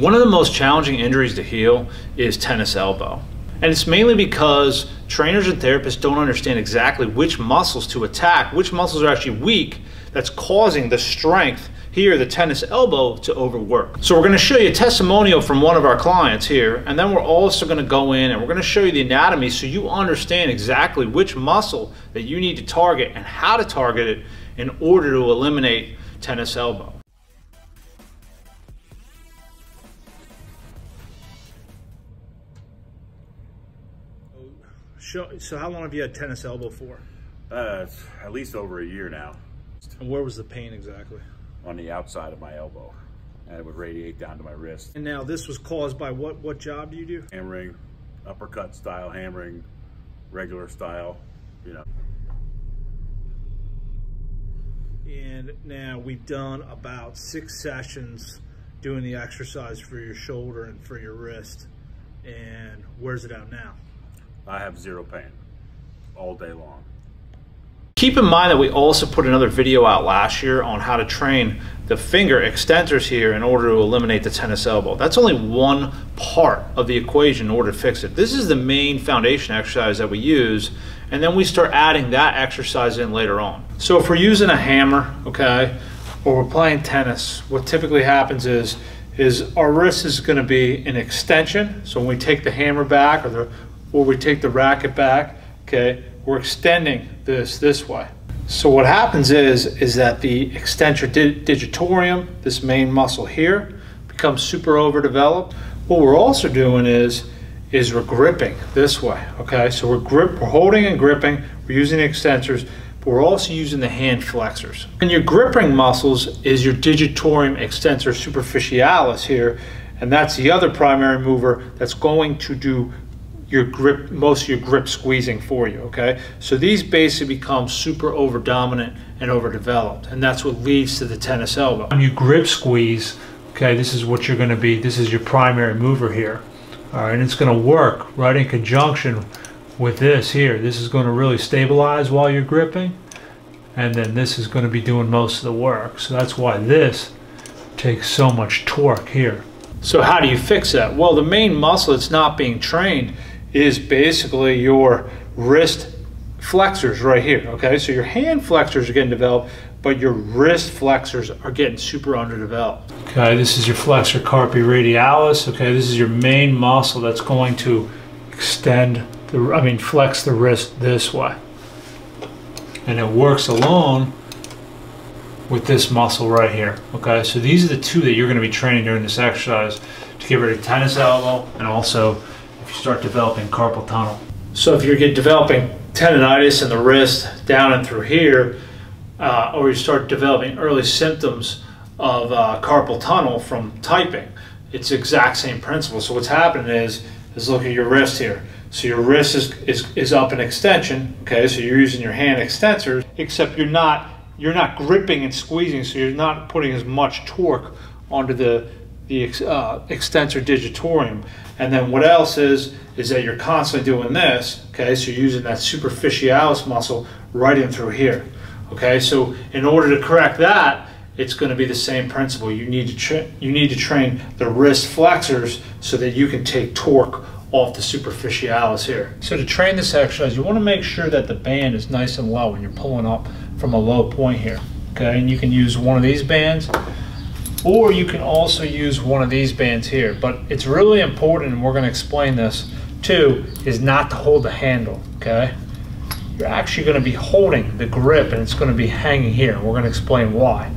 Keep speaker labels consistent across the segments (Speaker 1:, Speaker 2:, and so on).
Speaker 1: One of the most challenging injuries to heal is tennis elbow. And it's mainly because trainers and therapists don't understand exactly which muscles to attack, which muscles are actually weak that's causing the strength here, the tennis elbow, to overwork. So we're gonna show you a testimonial from one of our clients here, and then we're also gonna go in and we're gonna show you the anatomy so you understand exactly which muscle that you need to target and how to target it in order to eliminate tennis elbow. So how long have you had tennis elbow for?
Speaker 2: Uh, at least over a year now.
Speaker 1: And where was the pain exactly?
Speaker 2: On the outside of my elbow. And it would radiate down to my wrist.
Speaker 1: And now this was caused by what, what job do you do?
Speaker 2: Hammering, uppercut style hammering, regular style, you know.
Speaker 1: And now we've done about six sessions doing the exercise for your shoulder and for your wrist. And where's it out now?
Speaker 2: I have zero pain all day long.
Speaker 1: Keep in mind that we also put another video out last year on how to train the finger extensors here in order to eliminate the tennis elbow. That's only one part of the equation in order to fix it. This is the main foundation exercise that we use, and then we start adding that exercise in later on. So if we're using a hammer, okay, or we're playing tennis, what typically happens is is our wrist is going to be an extension. So when we take the hammer back or the or we take the racket back, okay, we're extending this this way. So what happens is, is that the extensor digitorum, this main muscle here, becomes super overdeveloped. What we're also doing is, is we're gripping this way, okay? So we're grip, we're holding and gripping, we're using the extensors, but we're also using the hand flexors. And your gripping muscles is your digitorum extensor superficialis here, and that's the other primary mover that's going to do your grip, most of your grip squeezing for you, okay? So these basically become super over dominant and overdeveloped, and that's what leads to the tennis elbow. When you grip squeeze, okay, this is what you're gonna be, this is your primary mover here. All right, and it's gonna work right in conjunction with this here. This is gonna really stabilize while you're gripping, and then this is gonna be doing most of the work. So that's why this takes so much torque here. So how do you fix that? Well, the main muscle that's not being trained is basically your wrist flexors right here, okay? So your hand flexors are getting developed, but your wrist flexors are getting super underdeveloped. Okay, this is your flexor carpi radialis, okay? This is your main muscle that's going to extend the, I mean, flex the wrist this way. And it works alone with this muscle right here, okay? So these are the two that you're gonna be training during this exercise to get rid of tennis elbow and also you start developing carpal tunnel. So if you're developing tendonitis in the wrist down and through here, uh, or you start developing early symptoms of uh, carpal tunnel from typing, it's exact same principle. So what's happening is, is look at your wrist here. So your wrist is, is, is up in extension, okay? So you're using your hand extensors, except you're not, you're not gripping and squeezing, so you're not putting as much torque onto the, the uh, extensor digitorum. And then what else is, is that you're constantly doing this, okay? So you're using that superficialis muscle right in through here, okay? So in order to correct that, it's going to be the same principle. You need to you need to train the wrist flexors so that you can take torque off the superficialis here. So to train this exercise, you want to make sure that the band is nice and low when you're pulling up from a low point here. Okay, and you can use one of these bands or you can also use one of these bands here. But it's really important, and we're going to explain this too, is not to hold the handle, okay? You're actually going to be holding the grip and it's going to be hanging here. We're going to explain why.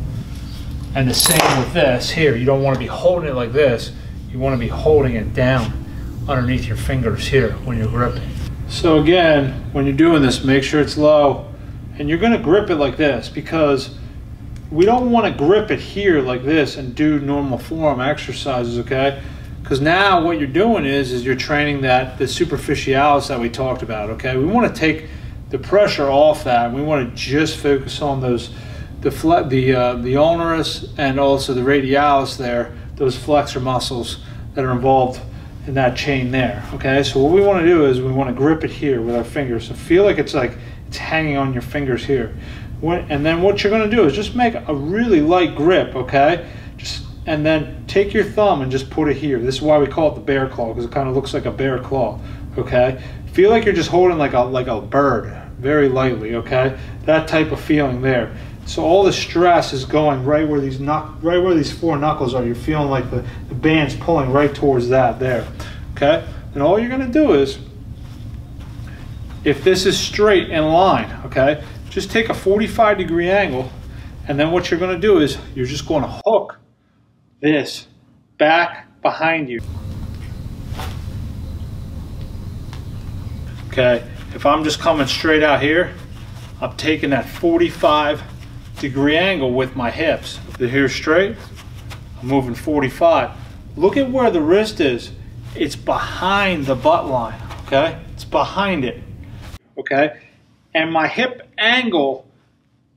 Speaker 1: And the same with this here. You don't want to be holding it like this. You want to be holding it down underneath your fingers here when you're gripping. So again, when you're doing this, make sure it's low. And you're going to grip it like this because we don't want to grip it here like this and do normal form exercises, okay? Because now what you're doing is, is you're training that the superficialis that we talked about, okay? We want to take the pressure off that. We want to just focus on those, the the uh, the ulnaris and also the radialis there, those flexor muscles that are involved in that chain there, okay? So what we want to do is we want to grip it here with our fingers. So feel like it's like it's hanging on your fingers here and then what you're going to do is just make a really light grip, okay? Just and then take your thumb and just put it here. This is why we call it the bear claw because it kind of looks like a bear claw. Okay, feel like you're just holding like a like a bird, very lightly. Okay, that type of feeling there. So all the stress is going right where these knock, right where these four knuckles are. You're feeling like the, the band's pulling right towards that there. Okay, and all you're gonna do is, if this is straight in line, okay, just take a 45 degree angle, and then what you're gonna do is you're just going to hook this back behind you. Okay, if I'm just coming straight out here, I'm taking that 45 degree angle with my hips. They're here straight, I'm moving 45. Look at where the wrist is. It's behind the butt line, okay? It's behind it, okay? And my hip angle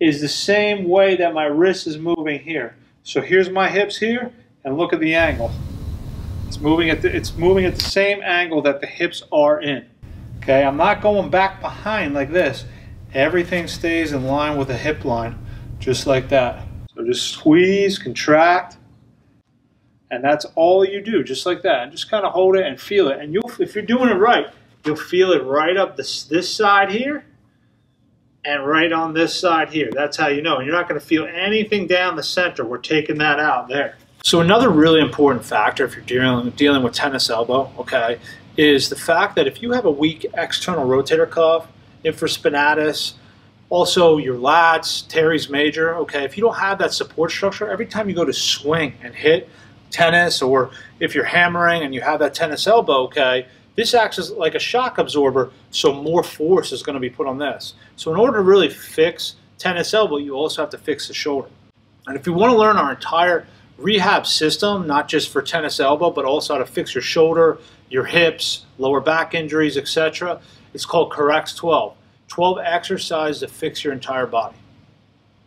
Speaker 1: is the same way that my wrist is moving here. So here's my hips here, and look at the angle. It's moving at the, it's moving at the same angle that the hips are in. Okay, I'm not going back behind like this. Everything stays in line with the hip line, just like that. So just squeeze, contract, and that's all you do, just like that. And just kind of hold it and feel it. And you'll, if you're doing it right, you'll feel it right up this, this side here, and right on this side here. That's how you know. And you're not going to feel anything down the center. We're taking that out there. So another really important factor if you're dealing, dealing with tennis elbow, okay, is the fact that if you have a weak external rotator cuff, infraspinatus, also your lats, teres major, okay, if you don't have that support structure, every time you go to swing and hit tennis, or if you're hammering and you have that tennis elbow, okay, this acts as like a shock absorber, so more force is going to be put on this. So in order to really fix tennis elbow, you also have to fix the shoulder. And if you want to learn our entire rehab system, not just for tennis elbow, but also how to fix your shoulder, your hips, lower back injuries, etc., it's called Corexs 12. 12 exercises to fix your entire body.